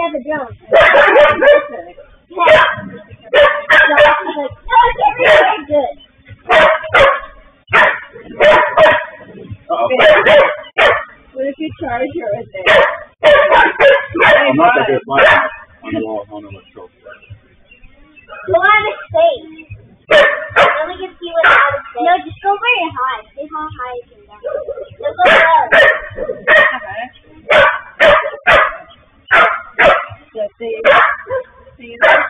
have a drone. yeah. I no, not good. What it? I'm not that good Go out of. Let me see what out of. No, just go very high. See how high you can go. they, they